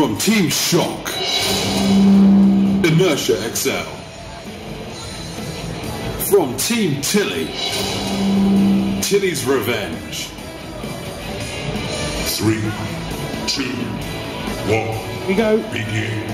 From Team Shock, Inertia XL. From Team Tilley, Tilley's Revenge. Three, two, one, We go. begin.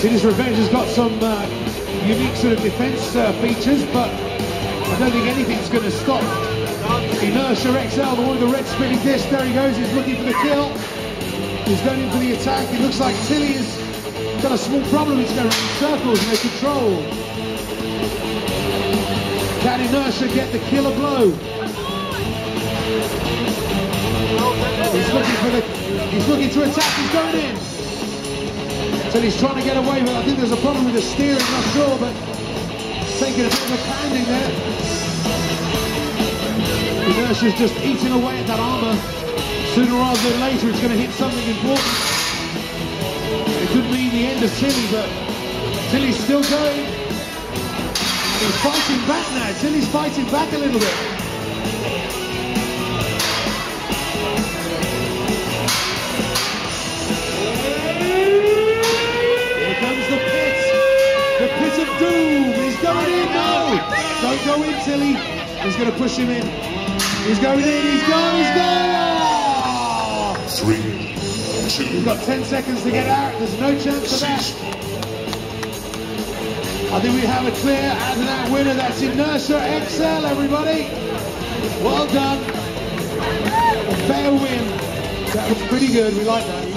Tilley's Revenge has got some uh, unique sort of defence uh, features, but I don't think anything's going to stop Inertia XL, the one with the red spinning disc. There he goes, he's looking for the kill. He's going in for the attack. It looks like Tilley has got a small problem. He's going in circles and they control. Can Inertia get the killer blow? He's looking for the. He's looking to attack. He's going in. He's trying to get away, but I think there's a problem with the steering. Not sure, but taking a bit of a pounding there. Inertia's just eating away at that armour. Sooner rather than later, it's going to hit something important. It could mean the end of Tilley, but Tilley's still going. And he's fighting back now. Tilley's fighting back a little bit. Go in, Tilley. He's going to push him in. He's going in. He's going. He's. Oh! Three, He's two, got 10 seconds to get out. There's no chance of that. I think we have a clear out and out winner. That's Inertia XL, everybody. Well done. A fair win. That was pretty good. We like that.